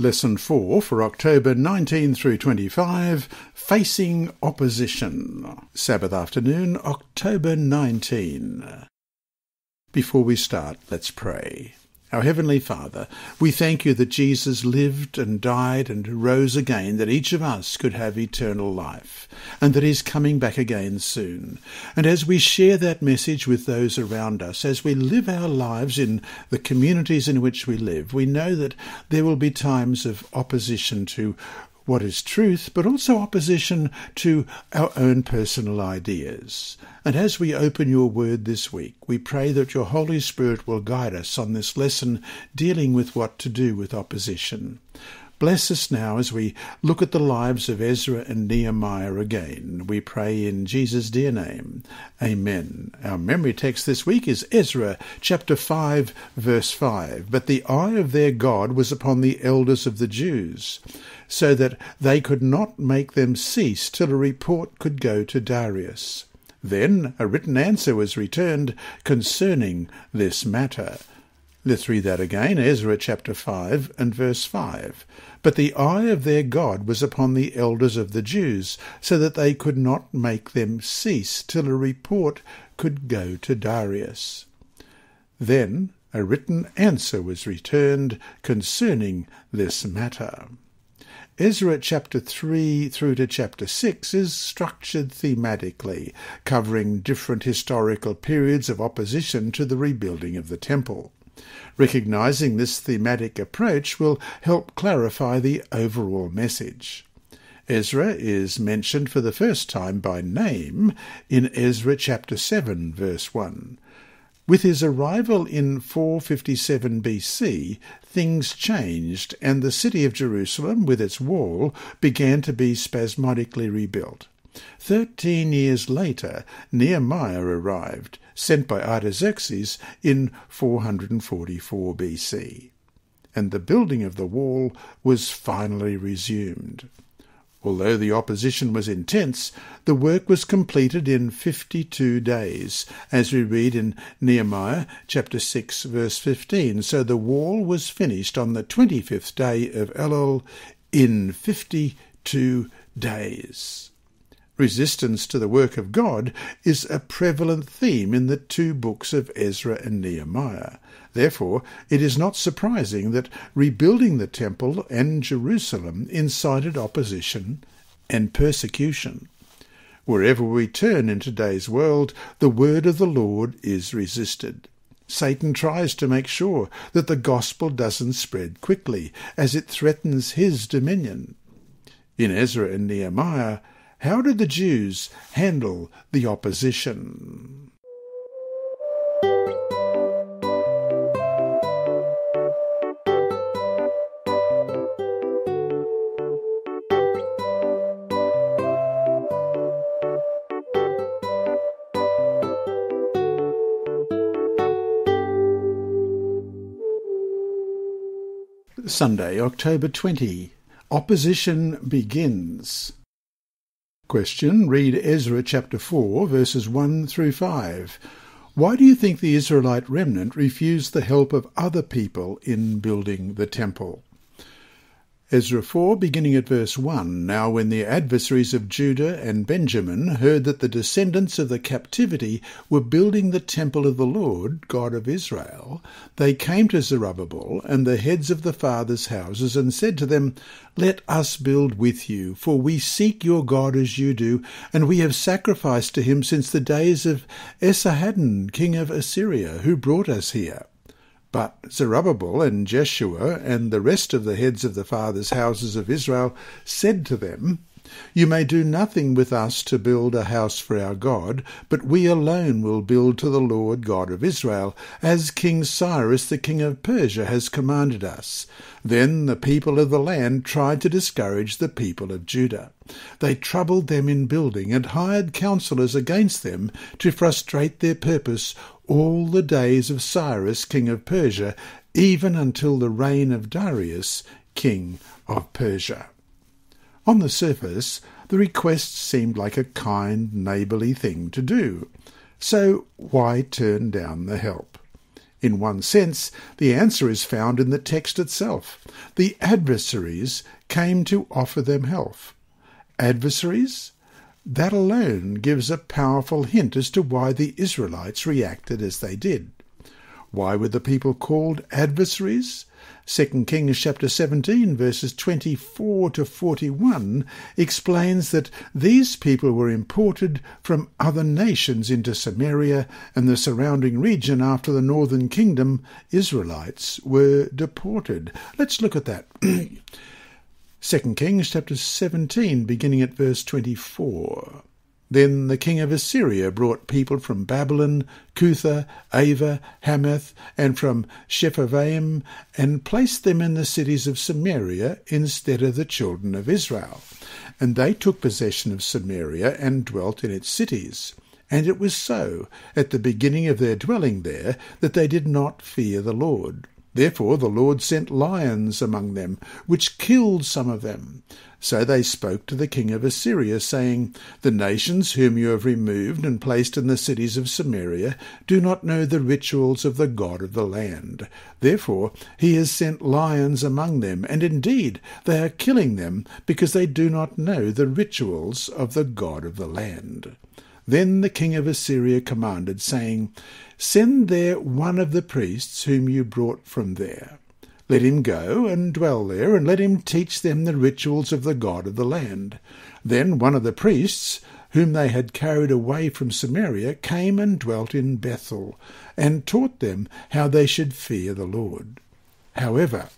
Lesson 4 for October 19 through 25 Facing Opposition. Sabbath afternoon, October 19. Before we start, let's pray. Our Heavenly Father, we thank you that Jesus lived and died and rose again that each of us could have eternal life, and that He's coming back again soon. And as we share that message with those around us, as we live our lives in the communities in which we live, we know that there will be times of opposition to what is truth, but also opposition to our own personal ideas. And as we open your word this week, we pray that your Holy Spirit will guide us on this lesson dealing with what to do with opposition. Bless us now as we look at the lives of Ezra and Nehemiah again. We pray in Jesus' dear name. Amen. Our memory text this week is Ezra chapter 5, verse 5. But the eye of their God was upon the elders of the Jews so that they could not make them cease till a report could go to Darius. Then a written answer was returned concerning this matter. Let's read that again, Ezra chapter 5 and verse 5. But the eye of their God was upon the elders of the Jews, so that they could not make them cease till a report could go to Darius. Then a written answer was returned concerning this matter. Ezra chapter 3 through to chapter 6 is structured thematically, covering different historical periods of opposition to the rebuilding of the temple. Recognizing this thematic approach will help clarify the overall message. Ezra is mentioned for the first time by name in Ezra chapter 7 verse 1. With his arrival in 457 BC, things changed, and the city of Jerusalem, with its wall, began to be spasmodically rebuilt. Thirteen years later, Nehemiah arrived, sent by Artaxerxes in 444 BC, and the building of the wall was finally resumed. Although the opposition was intense, the work was completed in 52 days, as we read in Nehemiah chapter 6 verse 15. So the wall was finished on the 25th day of Elul in 52 days. Resistance to the work of God is a prevalent theme in the two books of Ezra and Nehemiah. Therefore, it is not surprising that rebuilding the temple and Jerusalem incited opposition and persecution. Wherever we turn in today's world, the word of the Lord is resisted. Satan tries to make sure that the gospel doesn't spread quickly, as it threatens his dominion. In Ezra and Nehemiah, how did the Jews handle the opposition? Sunday, October 20. Opposition begins. Question. Read Ezra chapter 4, verses 1 through 5. Why do you think the Israelite remnant refused the help of other people in building the temple? Ezra 4, beginning at verse 1. Now when the adversaries of Judah and Benjamin heard that the descendants of the captivity were building the temple of the Lord, God of Israel, they came to Zerubbabel and the heads of the fathers' houses and said to them, Let us build with you, for we seek your God as you do, and we have sacrificed to him since the days of Esarhaddon, king of Assyria, who brought us here. But Zerubbabel and Jeshua and the rest of the heads of the fathers' houses of Israel said to them, You may do nothing with us to build a house for our God, but we alone will build to the Lord God of Israel, as King Cyrus the king of Persia has commanded us. Then the people of the land tried to discourage the people of Judah. They troubled them in building and hired counselors against them to frustrate their purpose all the days of Cyrus, king of Persia, even until the reign of Darius, king of Persia. On the surface, the request seemed like a kind, neighbourly thing to do. So why turn down the help? In one sense, the answer is found in the text itself. The adversaries came to offer them help. Adversaries? That alone gives a powerful hint as to why the Israelites reacted as they did. Why were the people called adversaries? 2 Kings chapter 17 verses 24 to 41 explains that these people were imported from other nations into Samaria and the surrounding region after the northern kingdom Israelites were deported. Let's look at that. 2 Kings chapter 17 beginning at verse 24. Then the king of Assyria brought people from Babylon, Cutha, Ava, Hamath, and from Sepharvaim, and placed them in the cities of Samaria instead of the children of Israel. And they took possession of Samaria and dwelt in its cities. And it was so, at the beginning of their dwelling there, that they did not fear the Lord. Therefore the Lord sent lions among them, which killed some of them. So they spoke to the king of Assyria, saying, The nations whom you have removed and placed in the cities of Samaria do not know the rituals of the God of the land. Therefore he has sent lions among them, and indeed they are killing them, because they do not know the rituals of the God of the land. Then the king of Assyria commanded, saying, Send there one of the priests whom you brought from there. Let him go and dwell there, and let him teach them the rituals of the God of the land. Then one of the priests, whom they had carried away from Samaria, came and dwelt in Bethel, and taught them how they should fear the Lord. However,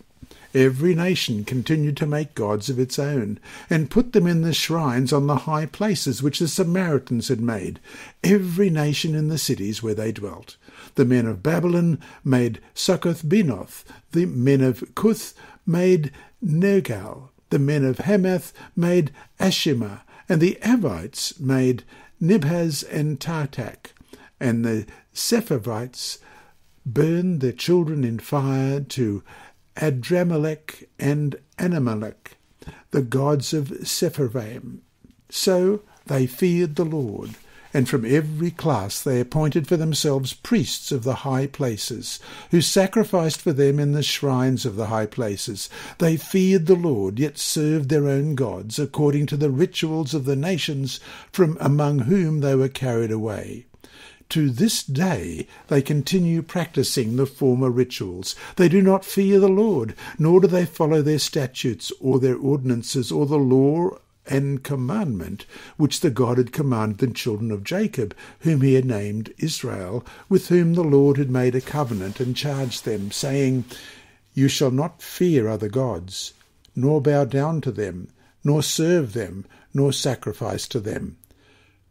Every nation continued to make gods of its own, and put them in the shrines on the high places which the Samaritans had made, every nation in the cities where they dwelt. The men of Babylon made Succoth Benoth, the men of Cuth made Nergal, the men of Hamath made Ashima, and the Avites made Nibhaz and Tartak, and the Sepharvites burned their children in fire to Adramelech and Anamelech, the gods of Sepharvaim. So they feared the Lord, and from every class they appointed for themselves priests of the high places, who sacrificed for them in the shrines of the high places. They feared the Lord, yet served their own gods, according to the rituals of the nations from among whom they were carried away. To this day they continue practicing the former rituals. They do not fear the Lord, nor do they follow their statutes or their ordinances or the law and commandment which the God had commanded the children of Jacob, whom he had named Israel, with whom the Lord had made a covenant and charged them, saying, You shall not fear other gods, nor bow down to them, nor serve them, nor sacrifice to them.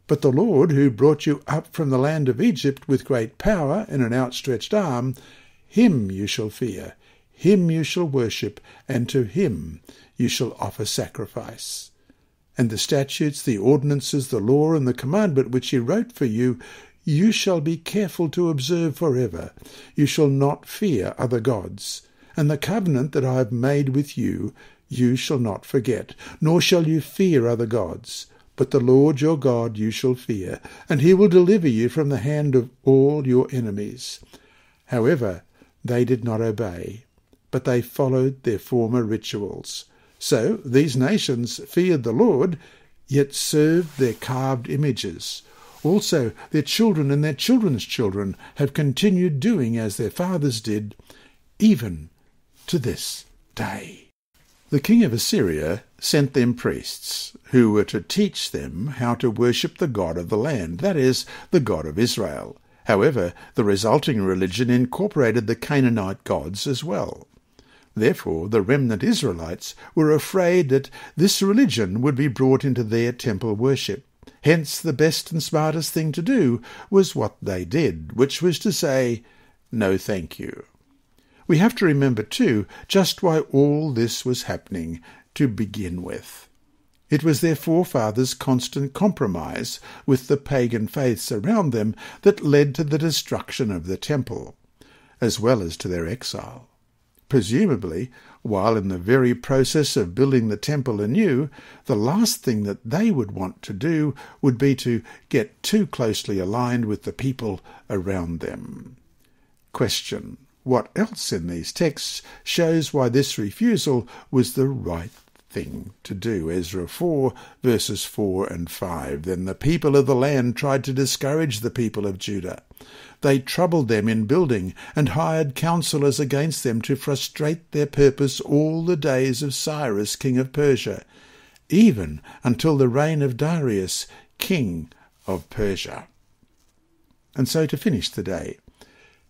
But the Lord, who brought you up from the land of Egypt with great power and an outstretched arm, him you shall fear, him you shall worship, and to him you shall offer sacrifice. And the statutes, the ordinances, the law, and the commandment which he wrote for you, you shall be careful to observe for ever. You shall not fear other gods. And the covenant that I have made with you, you shall not forget, nor shall you fear other gods. But the Lord your God you shall fear, and he will deliver you from the hand of all your enemies. However, they did not obey, but they followed their former rituals. So these nations feared the Lord, yet served their carved images. Also, their children and their children's children have continued doing as their fathers did, even to this day. The king of Assyria sent them priests, who were to teach them how to worship the God of the land, that is, the God of Israel. However, the resulting religion incorporated the Canaanite gods as well. Therefore, the remnant Israelites were afraid that this religion would be brought into their temple worship. Hence, the best and smartest thing to do was what they did, which was to say, No, thank you. We have to remember, too, just why all this was happening to begin with. It was their forefathers' constant compromise with the pagan faiths around them that led to the destruction of the temple, as well as to their exile. Presumably, while in the very process of building the temple anew, the last thing that they would want to do would be to get too closely aligned with the people around them. Question. What else in these texts shows why this refusal was the right thing to do. Ezra 4, verses 4 and 5. Then the people of the land tried to discourage the people of Judah. They troubled them in building and hired counselors against them to frustrate their purpose all the days of Cyrus, king of Persia, even until the reign of Darius, king of Persia. And so to finish the day,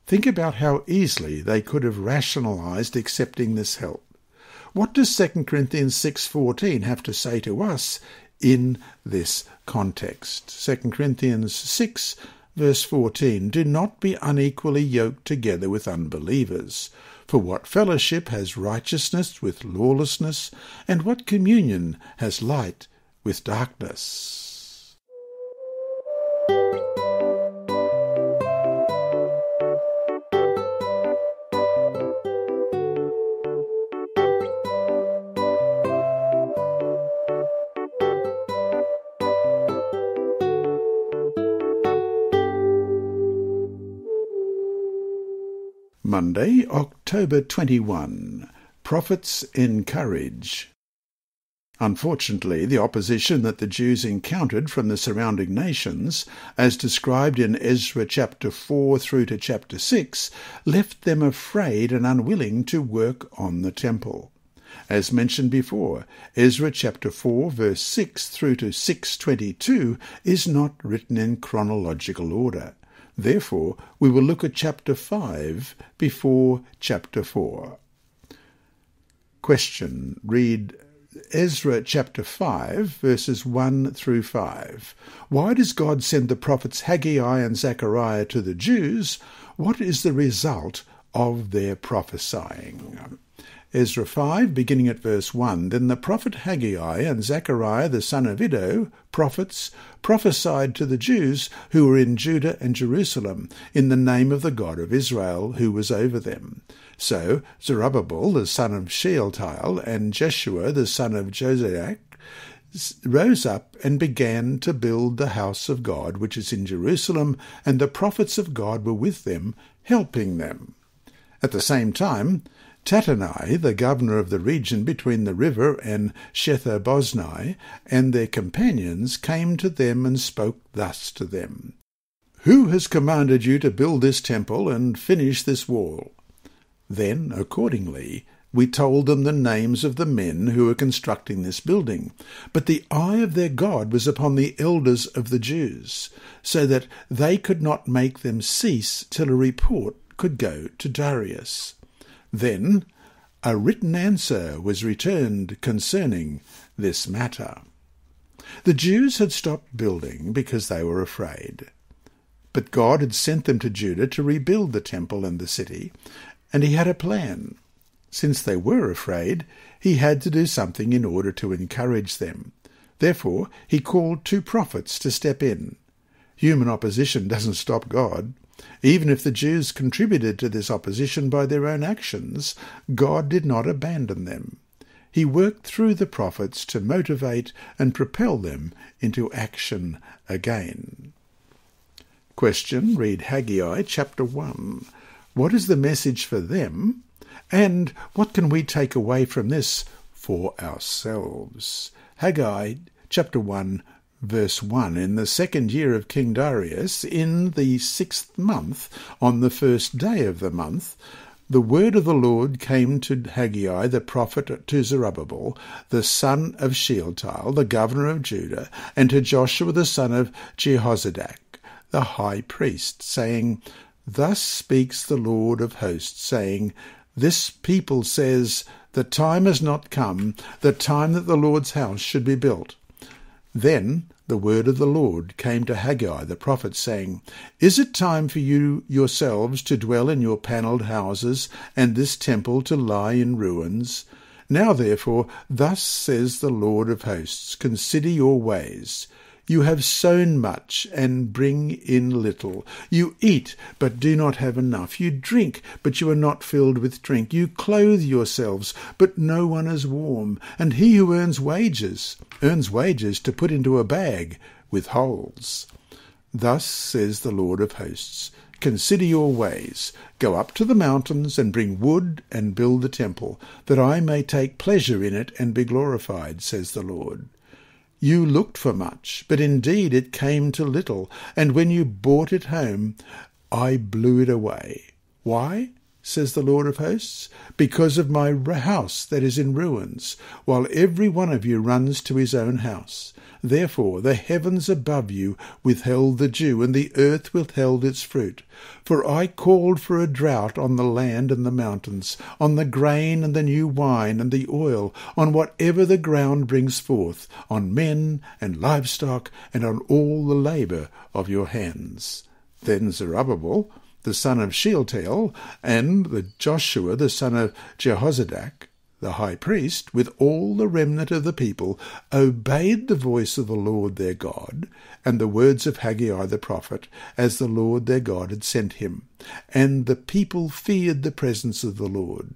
think about how easily they could have rationalized accepting this help. What does 2 Corinthians 6:14 have to say to us in this context? 2 Corinthians 6 verse 14 Do not be unequally yoked together with unbelievers. For what fellowship has righteousness with lawlessness, and what communion has light with darkness? Monday, October 21. Prophets encourage. Unfortunately, the opposition that the Jews encountered from the surrounding nations, as described in Ezra chapter 4 through to chapter 6, left them afraid and unwilling to work on the temple. As mentioned before, Ezra chapter 4 verse 6 through to 622 is not written in chronological order. Therefore, we will look at chapter 5 before chapter 4. Question. Read Ezra chapter 5, verses 1 through 5. Why does God send the prophets Haggai and Zechariah to the Jews? What is the result of their prophesying? Ezra 5, beginning at verse 1 Then the prophet Haggai and Zechariah the son of Iddo, prophets, prophesied to the Jews who were in Judah and Jerusalem in the name of the God of Israel who was over them. So Zerubbabel the son of Shealtiel and Jeshua the son of Jozadak rose up and began to build the house of God which is in Jerusalem, and the prophets of God were with them, helping them. At the same time, Tattenai, the governor of the region between the river and Shetharboznai, and their companions came to them and spoke thus to them. Who has commanded you to build this temple and finish this wall? Then, accordingly, we told them the names of the men who were constructing this building. But the eye of their God was upon the elders of the Jews, so that they could not make them cease till a report could go to Darius. Then a written answer was returned concerning this matter. The Jews had stopped building because they were afraid. But God had sent them to Judah to rebuild the temple and the city, and he had a plan. Since they were afraid, he had to do something in order to encourage them. Therefore, he called two prophets to step in. Human opposition doesn't stop God. Even if the Jews contributed to this opposition by their own actions, God did not abandon them. He worked through the prophets to motivate and propel them into action again. Question. Read Haggai chapter 1. What is the message for them? And what can we take away from this for ourselves? Haggai chapter 1 verse 1 In the second year of King Darius, in the sixth month, on the first day of the month, the word of the Lord came to Haggai the prophet to Zerubbabel, the son of Shealtiel, the governor of Judah, and to Joshua the son of Jehozadak, the high priest, saying, Thus speaks the Lord of hosts, saying, This people says, The time has not come, the time that the Lord's house should be built. Then the word of the Lord came to Haggai the prophet, saying, Is it time for you yourselves to dwell in your panelled houses, and this temple to lie in ruins? Now therefore, thus says the Lord of hosts, Consider your ways. You have sown much and bring in little. You eat, but do not have enough. You drink, but you are not filled with drink. You clothe yourselves, but no one is warm. And he who earns wages, earns wages to put into a bag with holes. Thus says the Lord of hosts consider your ways. Go up to the mountains and bring wood and build the temple, that I may take pleasure in it and be glorified, says the Lord. You looked for much, but indeed it came to little, and when you brought it home, I blew it away. Why? Says the Lord of hosts, because of my house that is in ruins, while every one of you runs to his own house. Therefore the heavens above you withheld the dew, and the earth withheld its fruit. For I called for a drought on the land and the mountains, on the grain and the new wine and the oil, on whatever the ground brings forth, on men and livestock, and on all the labour of your hands. Then Zerubbabel, the son of Shealtiel, and the Joshua, the son of Jehozadak, the high priest, with all the remnant of the people, obeyed the voice of the Lord their God, and the words of Haggai the prophet, as the Lord their God had sent him. And the people feared the presence of the Lord.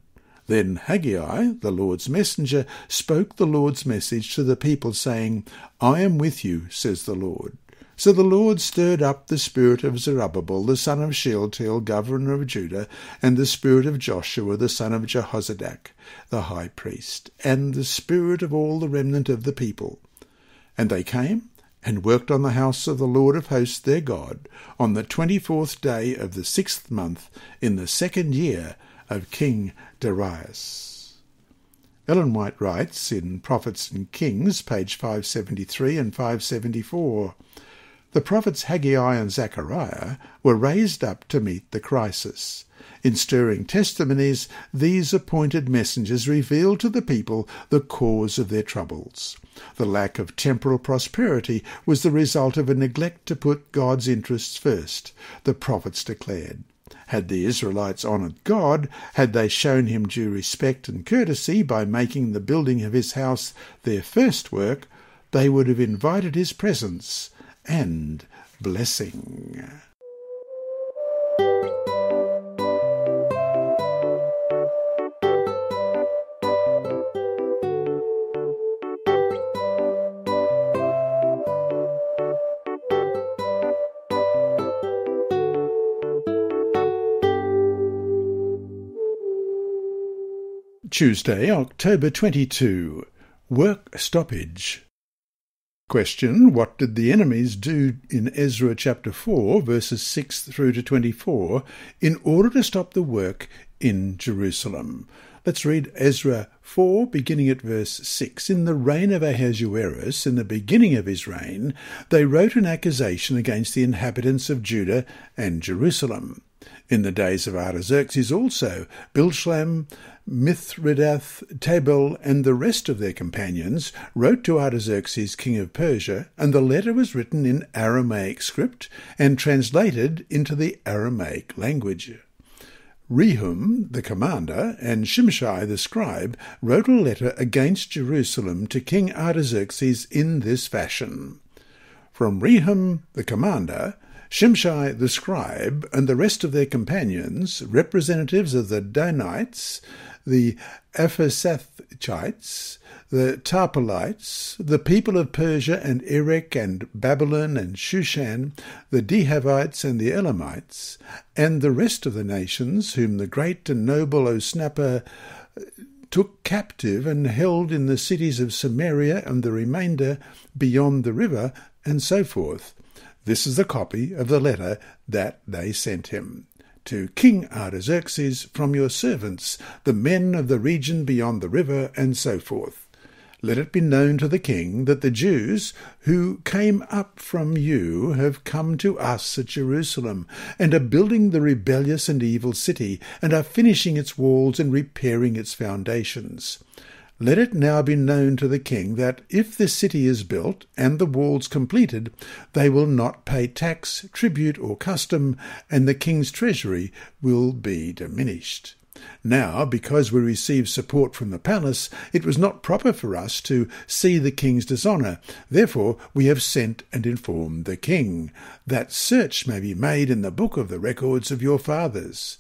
Then Haggai, the Lord's messenger, spoke the Lord's message to the people, saying, I am with you, says the Lord. So the Lord stirred up the spirit of Zerubbabel the son of Shealtiel, governor of Judah, and the spirit of Joshua the son of Jehozadak, the high priest, and the spirit of all the remnant of the people. And they came and worked on the house of the Lord of hosts their God on the twenty-fourth day of the sixth month in the second year of King Darius. Ellen White writes in Prophets and Kings, page 573 and 574, the prophets Haggai and Zechariah were raised up to meet the crisis. In stirring testimonies, these appointed messengers revealed to the people the cause of their troubles. The lack of temporal prosperity was the result of a neglect to put God's interests first, the prophets declared. Had the Israelites honoured God, had they shown him due respect and courtesy by making the building of his house their first work, they would have invited his presence and blessing. Tuesday, October 22. Work stoppage. Question What did the enemies do in Ezra chapter 4, verses 6 through to 24, in order to stop the work in Jerusalem? Let's read Ezra 4, beginning at verse 6. In the reign of Ahasuerus, in the beginning of his reign, they wrote an accusation against the inhabitants of Judah and Jerusalem. In the days of Artaxerxes also, Bilshan, Mithredath, Tabel, and the rest of their companions wrote to Artaxerxes, king of Persia, and the letter was written in Aramaic script and translated into the Aramaic language. Rehum, the commander, and Shimshai, the scribe, wrote a letter against Jerusalem to King Artaxerxes in this fashion. From Rehum, the commander, Shimshai the scribe and the rest of their companions, representatives of the Dinaites, the Apharsathchites, the Tarpelites, the people of Persia and Erech and Babylon and Shushan, the Dehavites and the Elamites, and the rest of the nations whom the great and noble Osnapper took captive and held in the cities of Samaria and the remainder beyond the river, and so forth. This is a copy of the letter that they sent him. To King Artaxerxes from your servants, the men of the region beyond the river, and so forth. Let it be known to the king that the Jews who came up from you have come to us at Jerusalem, and are building the rebellious and evil city, and are finishing its walls and repairing its foundations. Let it now be known to the king that if this city is built and the walls completed, they will not pay tax, tribute, or custom, and the king's treasury will be diminished. Now, because we receive support from the palace, it was not proper for us to see the king's dishonour. Therefore, we have sent and informed the king, that search may be made in the book of the records of your fathers.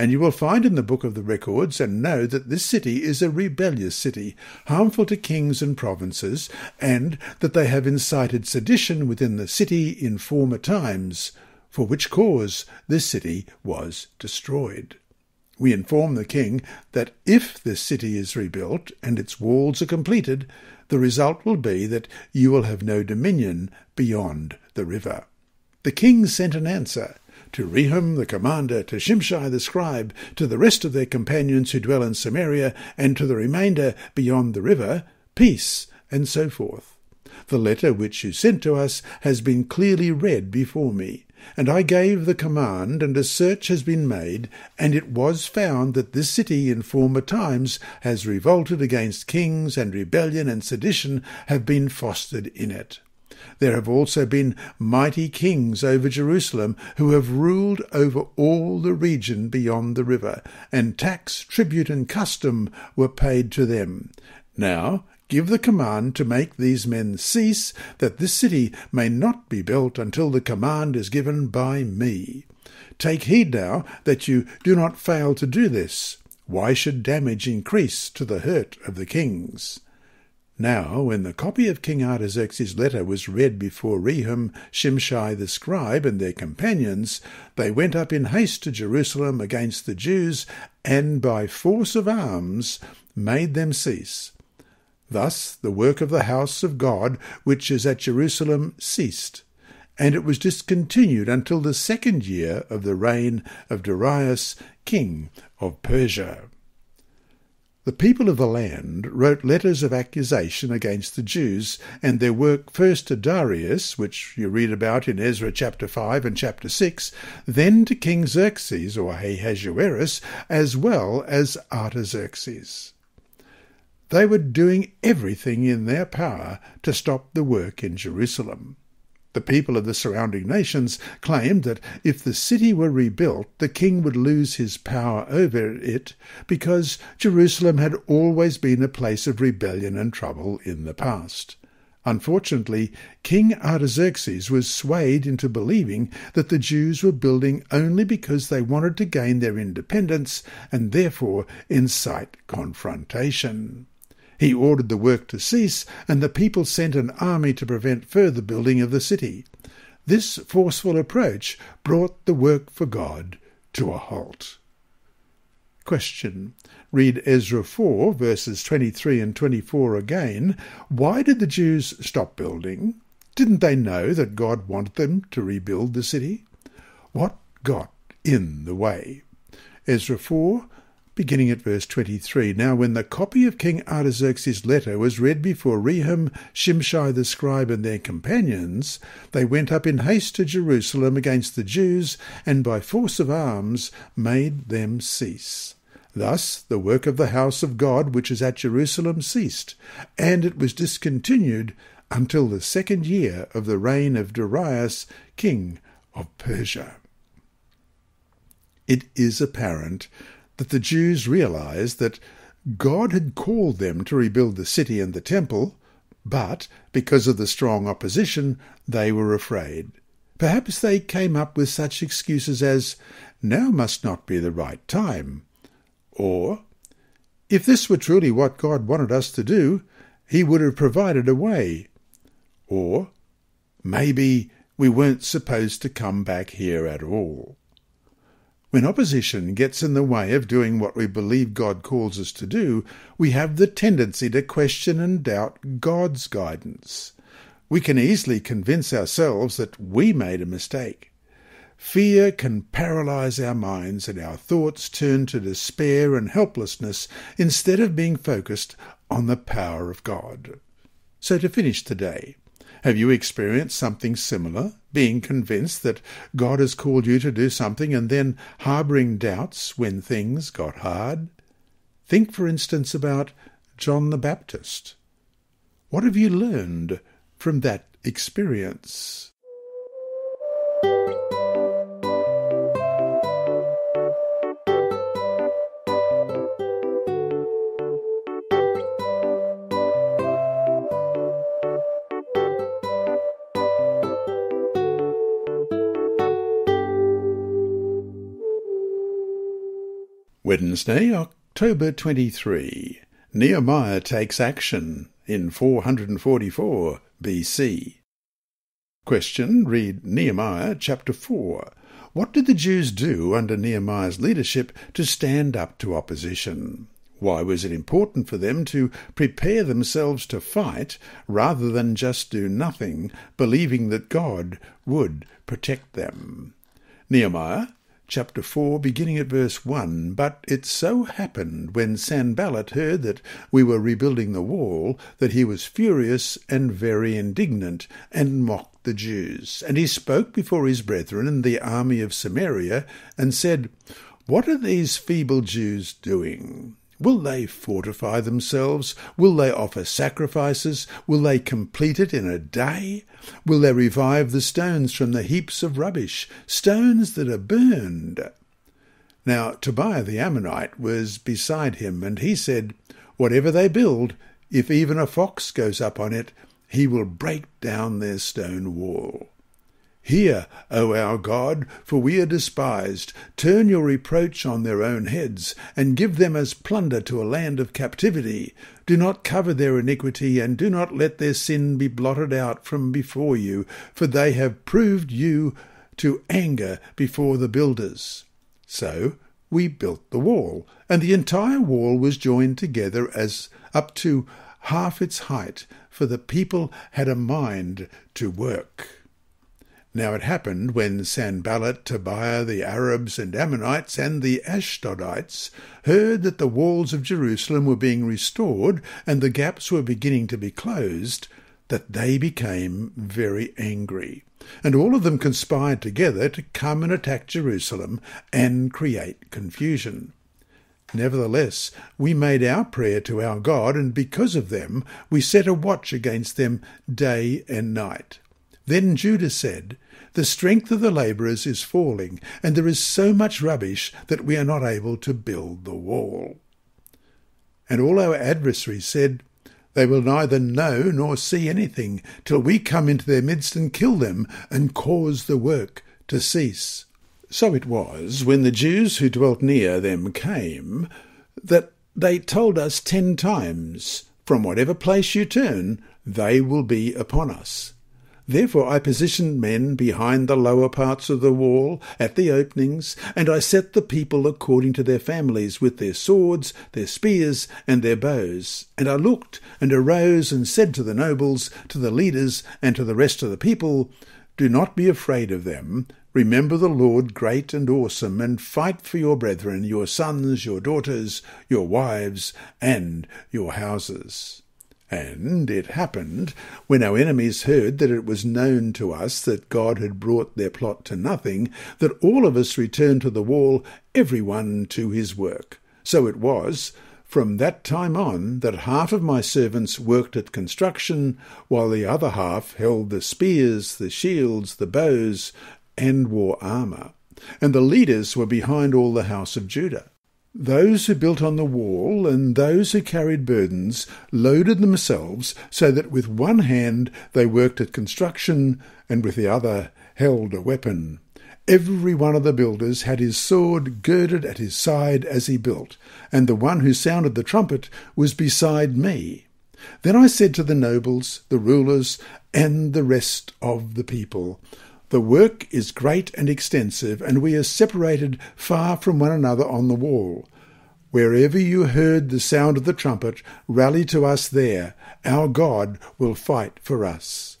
And you will find in the book of the records and know that this city is a rebellious city, harmful to kings and provinces, and that they have incited sedition within the city in former times, for which cause this city was destroyed. We inform the king that if this city is rebuilt and its walls are completed, the result will be that you will have no dominion beyond the river. The king sent an answer to Rehum the commander, to Shimshai the scribe, to the rest of their companions who dwell in Samaria, and to the remainder beyond the river, peace, and so forth. The letter which you sent to us has been clearly read before me. And I gave the command, and a search has been made, and it was found that this city in former times has revolted against kings, and rebellion and sedition have been fostered in it. There have also been mighty kings over Jerusalem who have ruled over all the region beyond the river, and tax, tribute, and custom were paid to them. Now Give the command to make these men cease, that this city may not be built until the command is given by me. Take heed now that you do not fail to do this. Why should damage increase to the hurt of the kings? Now, when the copy of King Artaxerxes' letter was read before Rehum, Shimshai the scribe, and their companions, they went up in haste to Jerusalem against the Jews, and by force of arms made them cease. Thus the work of the house of God, which is at Jerusalem, ceased, and it was discontinued until the second year of the reign of Darius, king of Persia. The people of the land wrote letters of accusation against the Jews, and their work first to Darius, which you read about in Ezra chapter 5 and chapter 6, then to King Xerxes or Ahasuerus, as well as Artaxerxes. They were doing everything in their power to stop the work in Jerusalem. The people of the surrounding nations claimed that if the city were rebuilt, the king would lose his power over it because Jerusalem had always been a place of rebellion and trouble in the past. Unfortunately, King Artaxerxes was swayed into believing that the Jews were building only because they wanted to gain their independence and therefore incite confrontation. He ordered the work to cease, and the people sent an army to prevent further building of the city. This forceful approach brought the work for God to a halt. Question. Read Ezra 4, verses 23 and 24 again. Why did the Jews stop building? Didn't they know that God wanted them to rebuild the city? What got in the way? Ezra 4, beginning at verse 23. Now, when the copy of King Artaxerxes' letter was read before Rehum, Shimshai the scribe, and their companions, they went up in haste to Jerusalem against the Jews, and by force of arms made them cease. Thus the work of the house of God which is at Jerusalem ceased, and it was discontinued until the second year of the reign of Darius, king of Persia. It is apparent that the Jews realized that God had called them to rebuild the city and the temple, but because of the strong opposition, they were afraid. Perhaps they came up with such excuses as, Now must not be the right time, or, If this were truly what God wanted us to do, He would have provided a way, or, Maybe we weren't supposed to come back here at all. When opposition gets in the way of doing what we believe God calls us to do, we have the tendency to question and doubt God's guidance. We can easily convince ourselves that we made a mistake. Fear can paralyze our minds and our thoughts turn to despair and helplessness instead of being focused on the power of God. So to finish today, have you experienced something similar, being convinced that God has called you to do something and then harbouring doubts when things got hard? Think, for instance, about John the Baptist. What have you learned from that experience? Wednesday, October 23. Nehemiah takes action in 444 BC. Question. Read Nehemiah chapter 4. What did the Jews do under Nehemiah's leadership to stand up to opposition? Why was it important for them to prepare themselves to fight rather than just do nothing, believing that God would protect them? Nehemiah chapter 4, beginning at verse 1. But it so happened when Sanballat heard that we were rebuilding the wall, that he was furious and very indignant, and mocked the Jews. And he spoke before his brethren the army of Samaria, and said, What are these feeble Jews doing? Will they fortify themselves? Will they offer sacrifices? Will they complete it in a day? Will they revive the stones from the heaps of rubbish, stones that are burned? Now Tobiah the Ammonite was beside him, and he said, Whatever they build, if even a fox goes up on it, he will break down their stone wall. Hear, O our God, for we are despised. Turn your reproach on their own heads, and give them as plunder to a land of captivity. Do not cover their iniquity, and do not let their sin be blotted out from before you, for they have proved you to anger before the builders. So we built the wall, and the entire wall was joined together as up to half its height, for the people had a mind to work. Now it happened when Sanballat, Tobiah, the Arabs and Ammonites, and the Ashdodites heard that the walls of Jerusalem were being restored and the gaps were beginning to be closed, that they became very angry. And all of them conspired together to come and attack Jerusalem and create confusion. Nevertheless, we made our prayer to our God, and because of them we set a watch against them day and night. Then Judah said, The strength of the labourers is falling, and there is so much rubbish that we are not able to build the wall. And all our adversaries said, They will neither know nor see anything till we come into their midst and kill them and cause the work to cease. So it was, when the Jews who dwelt near them came, that they told us ten times, From whatever place you turn, they will be upon us. Therefore I positioned men behind the lower parts of the wall, at the openings, and I set the people according to their families, with their swords, their spears, and their bows. And I looked, and arose, and said to the nobles, to the leaders, and to the rest of the people, Do not be afraid of them. Remember the Lord great and awesome, and fight for your brethren, your sons, your daughters, your wives, and your houses. And it happened, when our enemies heard that it was known to us that God had brought their plot to nothing, that all of us returned to the wall, every one to his work. So it was, from that time on, that half of my servants worked at construction, while the other half held the spears, the shields, the bows, and wore armour. And the leaders were behind all the house of Judah. Those who built on the wall and those who carried burdens loaded themselves so that with one hand they worked at construction and with the other held a weapon. Every one of the builders had his sword girded at his side as he built, and the one who sounded the trumpet was beside me. Then I said to the nobles, the rulers, and the rest of the people, the work is great and extensive, and we are separated far from one another on the wall. Wherever you heard the sound of the trumpet, rally to us there. Our God will fight for us.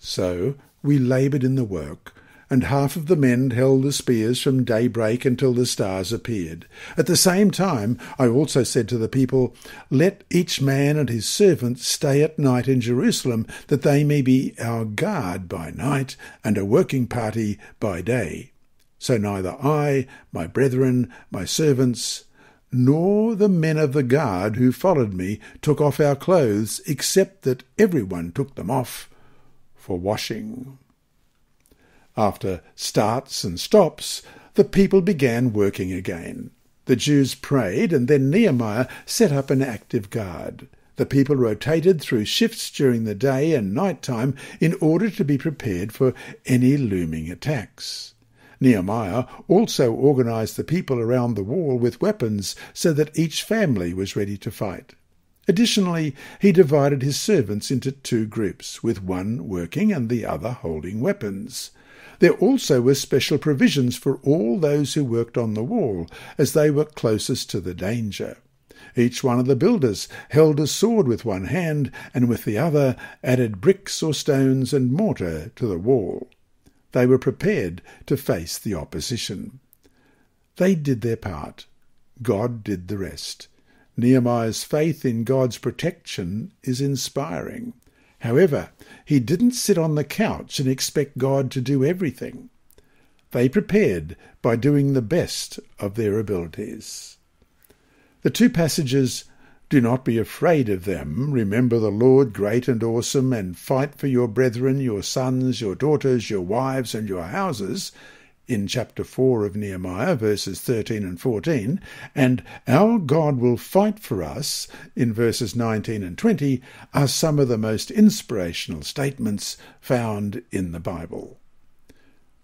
So we laboured in the work, and half of the men held the spears from daybreak until the stars appeared. At the same time, I also said to the people, Let each man and his servant stay at night in Jerusalem, that they may be our guard by night and a working party by day. So neither I, my brethren, my servants, nor the men of the guard who followed me took off our clothes, except that every one took them off for washing. After starts and stops, the people began working again. The Jews prayed, and then Nehemiah set up an active guard. The people rotated through shifts during the day and night time in order to be prepared for any looming attacks. Nehemiah also organized the people around the wall with weapons so that each family was ready to fight. Additionally, he divided his servants into two groups, with one working and the other holding weapons. There also were special provisions for all those who worked on the wall, as they were closest to the danger. Each one of the builders held a sword with one hand, and with the other added bricks or stones and mortar to the wall. They were prepared to face the opposition. They did their part. God did the rest. Nehemiah's faith in God's protection is inspiring. However, he didn't sit on the couch and expect God to do everything. They prepared by doing the best of their abilities. The two passages do not be afraid of them. Remember the Lord great and awesome, and fight for your brethren, your sons, your daughters, your wives, and your houses, in chapter 4 of Nehemiah, verses 13 and 14, and Our God will fight for us in verses 19 and 20 are some of the most inspirational statements found in the Bible.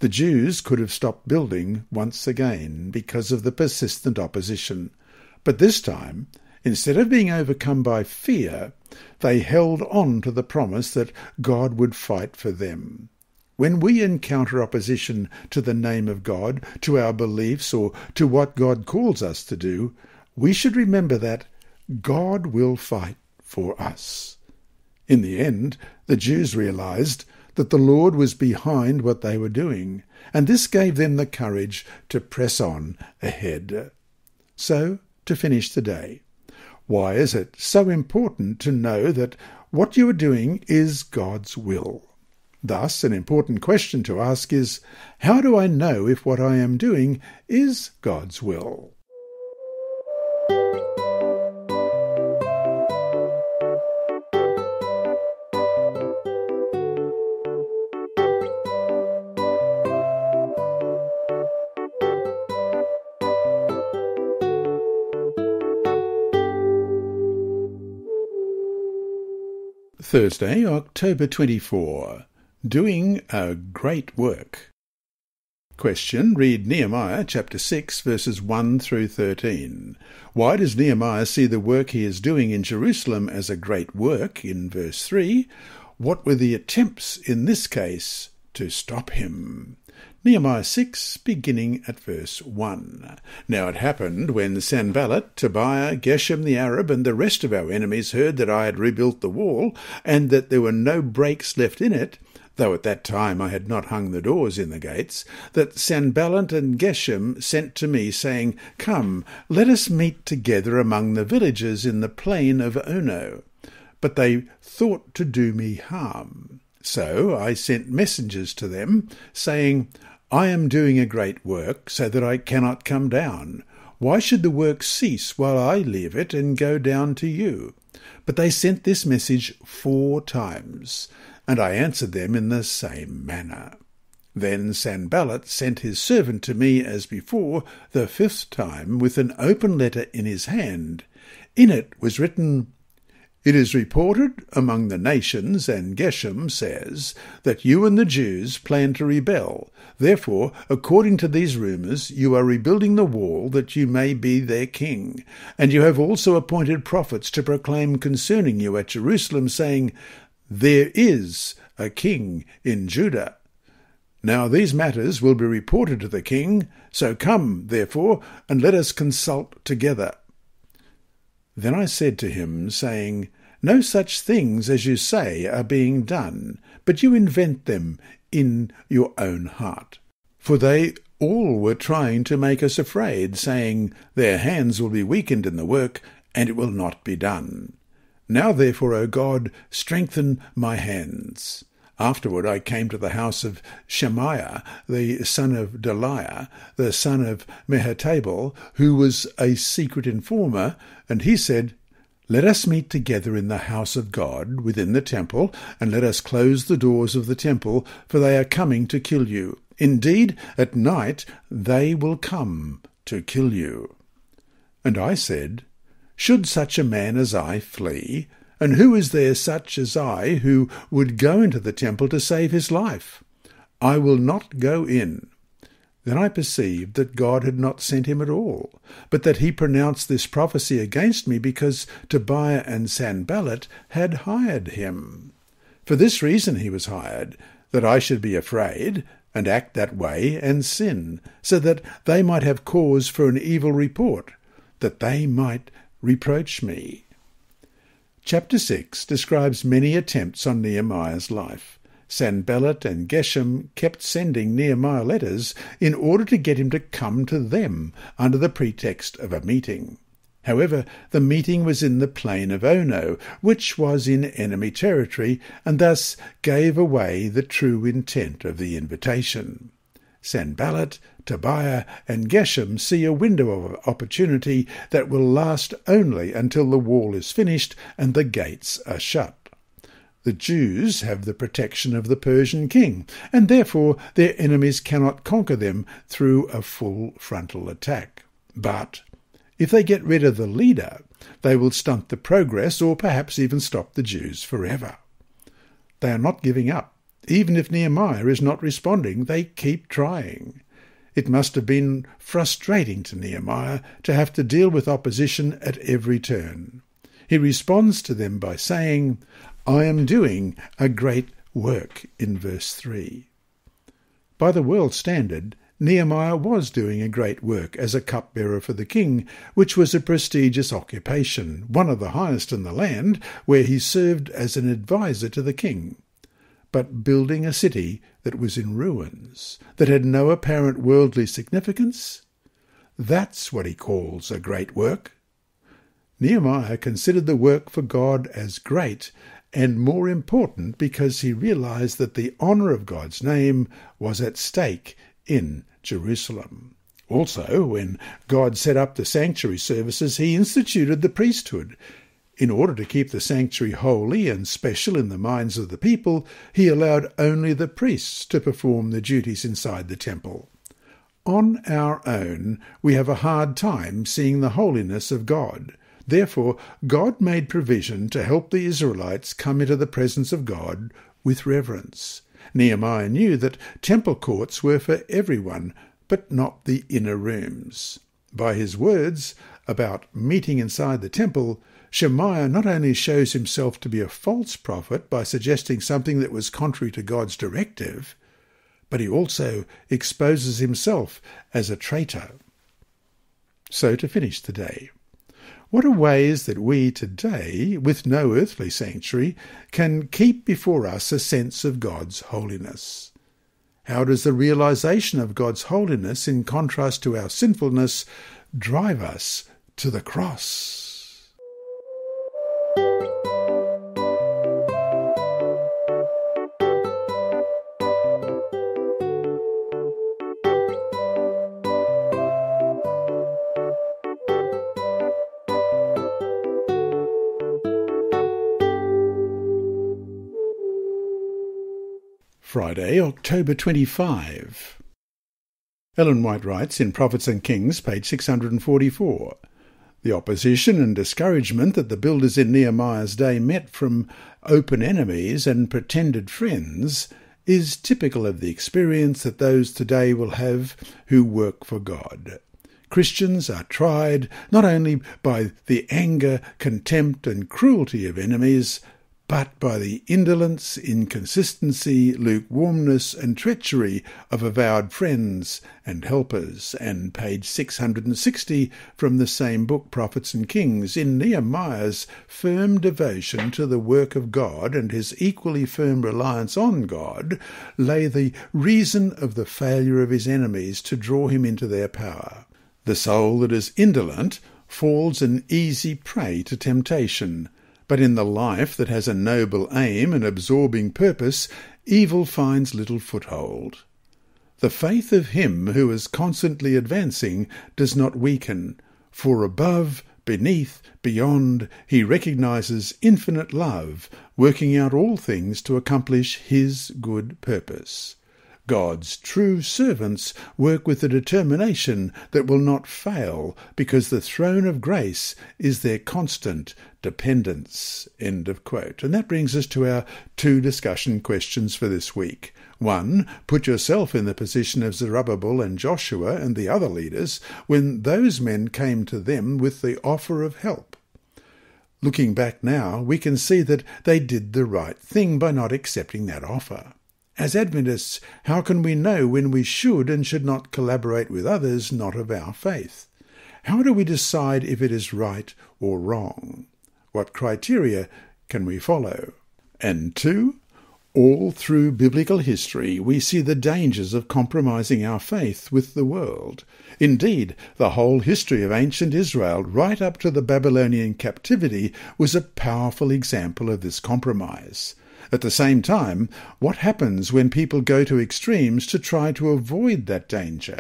The Jews could have stopped building once again because of the persistent opposition, but this time, instead of being overcome by fear, they held on to the promise that God would fight for them. When we encounter opposition to the name of God, to our beliefs, or to what God calls us to do, we should remember that God will fight for us. In the end, the Jews realized that the Lord was behind what they were doing, and this gave them the courage to press on ahead. So, to finish the day, why is it so important to know that what you are doing is God's will? Thus, an important question to ask is How do I know if what I am doing is God's will? Thursday, October 24 doing a great work. Question. Read Nehemiah chapter 6 verses 1 through 13. Why does Nehemiah see the work he is doing in Jerusalem as a great work in verse 3? What were the attempts in this case to stop him? Nehemiah 6, beginning at verse 1. Now it happened when Sanballat, Tobiah, Geshem the Arab, and the rest of our enemies heard that I had rebuilt the wall, and that there were no breaks left in it, though at that time I had not hung the doors in the gates, that Sanballat and Geshem sent to me, saying, Come, let us meet together among the villages in the plain of Ono. But they thought to do me harm. So I sent messengers to them, saying, I am doing a great work, so that I cannot come down. Why should the work cease while I leave it and go down to you? But they sent this message four times and I answered them in the same manner. Then Sanballat sent his servant to me as before, the fifth time, with an open letter in his hand. In it was written, It is reported among the nations, and Geshem says, that you and the Jews plan to rebel. Therefore, according to these rumours, you are rebuilding the wall that you may be their king. And you have also appointed prophets to proclaim concerning you at Jerusalem, saying, there is a king in Judah. Now these matters will be reported to the king, so come, therefore, and let us consult together. Then I said to him, saying, No such things as you say are being done, but you invent them in your own heart. For they all were trying to make us afraid, saying, Their hands will be weakened in the work, and it will not be done. Now therefore, O God, strengthen my hands. Afterward I came to the house of Shemaiah, the son of Delaiah, the son of Mehetabel, who was a secret informer, and he said, Let us meet together in the house of God, within the temple, and let us close the doors of the temple, for they are coming to kill you. Indeed, at night they will come to kill you. And I said, should such a man as I flee? And who is there such as I who would go into the temple to save his life? I will not go in. Then I perceived that God had not sent him at all, but that he pronounced this prophecy against me because Tobiah and Sanballat had hired him. For this reason he was hired, that I should be afraid, and act that way, and sin, so that they might have cause for an evil report, that they might reproach me. Chapter 6 describes many attempts on Nehemiah's life. Sanballat and Geshem kept sending Nehemiah letters in order to get him to come to them under the pretext of a meeting. However, the meeting was in the plain of Ono, which was in enemy territory, and thus gave away the true intent of the invitation. Sanballat, Tobiah, and Geshem see a window of opportunity that will last only until the wall is finished and the gates are shut. The Jews have the protection of the Persian king, and therefore their enemies cannot conquer them through a full frontal attack. But if they get rid of the leader, they will stunt the progress or perhaps even stop the Jews forever. They are not giving up. Even if Nehemiah is not responding, they keep trying. It must have been frustrating to Nehemiah to have to deal with opposition at every turn. He responds to them by saying, I am doing a great work in verse 3. By the world standard, Nehemiah was doing a great work as a cupbearer for the king, which was a prestigious occupation, one of the highest in the land, where he served as an adviser to the king. But building a city that was in ruins, that had no apparent worldly significance, that's what he calls a great work. Nehemiah considered the work for God as great and more important because he realized that the honor of God's name was at stake in Jerusalem. Also, when God set up the sanctuary services, he instituted the priesthood. In order to keep the sanctuary holy and special in the minds of the people, he allowed only the priests to perform the duties inside the temple. On our own, we have a hard time seeing the holiness of God. Therefore, God made provision to help the Israelites come into the presence of God with reverence. Nehemiah knew that temple courts were for everyone, but not the inner rooms. By his words about meeting inside the temple, Shemaiah not only shows himself to be a false prophet by suggesting something that was contrary to God's directive, but he also exposes himself as a traitor. So to finish the day. What are ways that we today, with no earthly sanctuary, can keep before us a sense of God's holiness? How does the realization of God's holiness, in contrast to our sinfulness, drive us to the cross? Friday, October 25. Ellen White writes in Prophets and Kings, page 644. The opposition and discouragement that the builders in Nehemiah's day met from open enemies and pretended friends is typical of the experience that those today will have who work for God. Christians are tried not only by the anger, contempt, and cruelty of enemies, but by the indolence, inconsistency, lukewarmness, and treachery of avowed friends and helpers. And page 660 from the same book, Prophets and Kings, in Nehemiah's firm devotion to the work of God and his equally firm reliance on God, lay the reason of the failure of his enemies to draw him into their power. The soul that is indolent falls an easy prey to temptation but in the life that has a noble aim and absorbing purpose, evil finds little foothold. The faith of him who is constantly advancing does not weaken, for above, beneath, beyond, he recognizes infinite love, working out all things to accomplish his good purpose. God's true servants work with a determination that will not fail because the throne of grace is their constant dependence. End of quote. And that brings us to our two discussion questions for this week. One, put yourself in the position of Zerubbabel and Joshua and the other leaders when those men came to them with the offer of help. Looking back now, we can see that they did the right thing by not accepting that offer. As Adventists, how can we know when we should and should not collaborate with others not of our faith? How do we decide if it is right or wrong? What criteria can we follow? And two, all through biblical history, we see the dangers of compromising our faith with the world. Indeed, the whole history of ancient Israel, right up to the Babylonian captivity, was a powerful example of this compromise. At the same time, what happens when people go to extremes to try to avoid that danger?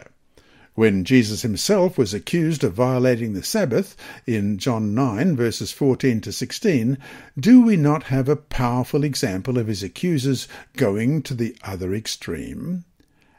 When Jesus himself was accused of violating the Sabbath in John 9 verses 14 to 16, do we not have a powerful example of his accusers going to the other extreme?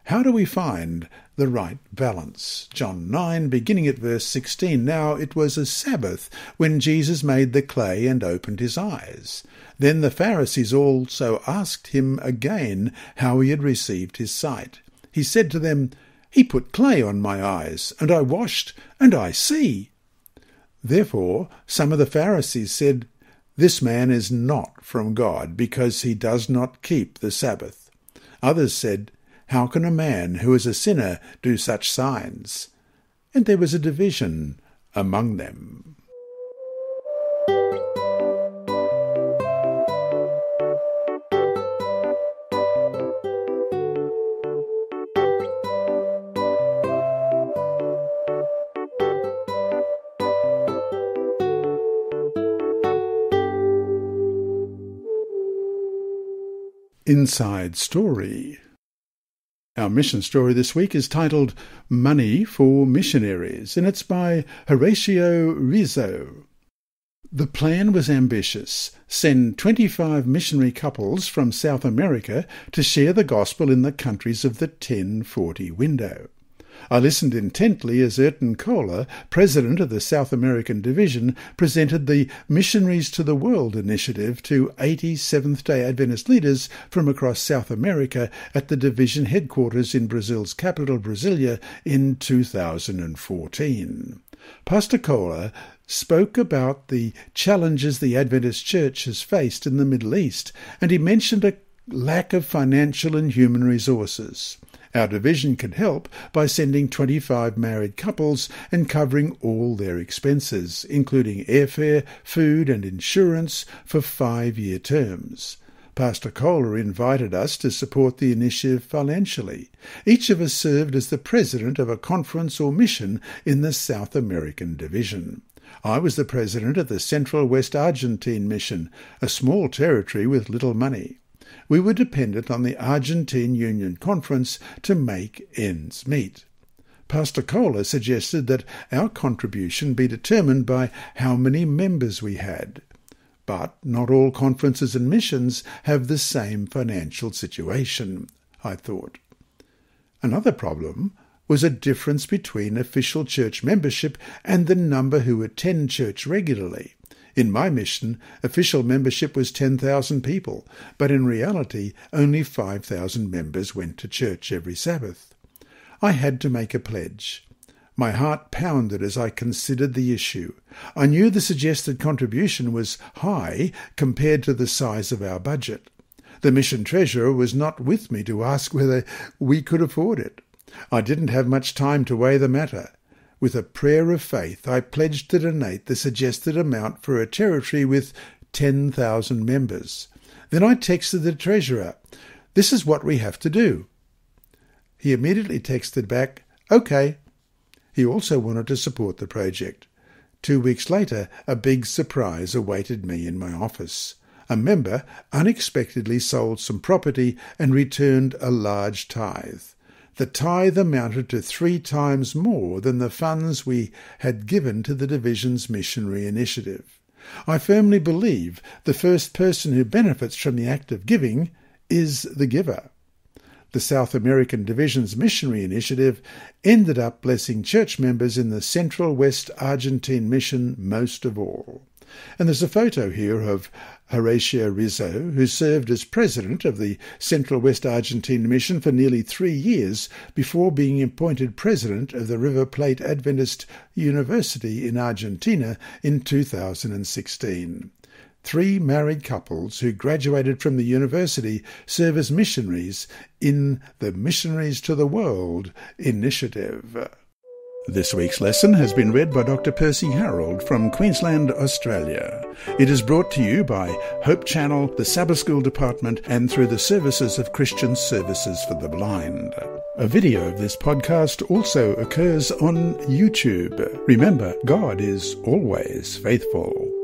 How do we find the right balance? John 9, beginning at verse 16. Now it was a Sabbath when Jesus made the clay and opened his eyes. Then the Pharisees also asked him again how he had received his sight. He said to them, he put clay on my eyes, and I washed, and I see. Therefore some of the Pharisees said, This man is not from God, because he does not keep the Sabbath. Others said, How can a man who is a sinner do such signs? And there was a division among them. Inside Story. Our mission story this week is titled Money for Missionaries, and it's by Horacio Rizzo. The plan was ambitious send 25 missionary couples from South America to share the gospel in the countries of the 1040 window. I listened intently as Erton Kohler, president of the South American Division, presented the Missionaries to the World initiative to 80 Seventh day Adventist leaders from across South America at the division headquarters in Brazil's capital, Brasilia, in 2014. Pastor Kohler spoke about the challenges the Adventist Church has faced in the Middle East, and he mentioned a lack of financial and human resources. Our division can help by sending 25 married couples and covering all their expenses, including airfare, food, and insurance for five year terms. Pastor Kohler invited us to support the initiative financially. Each of us served as the president of a conference or mission in the South American division. I was the president of the Central West Argentine Mission, a small territory with little money we were dependent on the Argentine Union Conference to make ends meet. Pastor Kohler suggested that our contribution be determined by how many members we had. But not all conferences and missions have the same financial situation, I thought. Another problem was a difference between official church membership and the number who attend church regularly. In my mission, official membership was 10,000 people, but in reality, only 5,000 members went to church every Sabbath. I had to make a pledge. My heart pounded as I considered the issue. I knew the suggested contribution was high compared to the size of our budget. The mission treasurer was not with me to ask whether we could afford it. I didn't have much time to weigh the matter. With a prayer of faith, I pledged to donate the suggested amount for a territory with 10,000 members. Then I texted the treasurer, This is what we have to do. He immediately texted back, OK. He also wanted to support the project. Two weeks later, a big surprise awaited me in my office. A member unexpectedly sold some property and returned a large tithe the tithe amounted to three times more than the funds we had given to the division's missionary initiative. I firmly believe the first person who benefits from the act of giving is the giver. The South American Division's missionary initiative ended up blessing church members in the Central West Argentine Mission most of all. And there's a photo here of Horacio Rizzo, who served as president of the Central West Argentine Mission for nearly three years before being appointed president of the River Plate Adventist University in Argentina in 2016. Three married couples who graduated from the university serve as missionaries in the Missionaries to the World initiative. This week's lesson has been read by Dr. Percy Harrold from Queensland, Australia. It is brought to you by Hope Channel, the Sabbath School Department, and through the services of Christian Services for the Blind. A video of this podcast also occurs on YouTube. Remember, God is always faithful.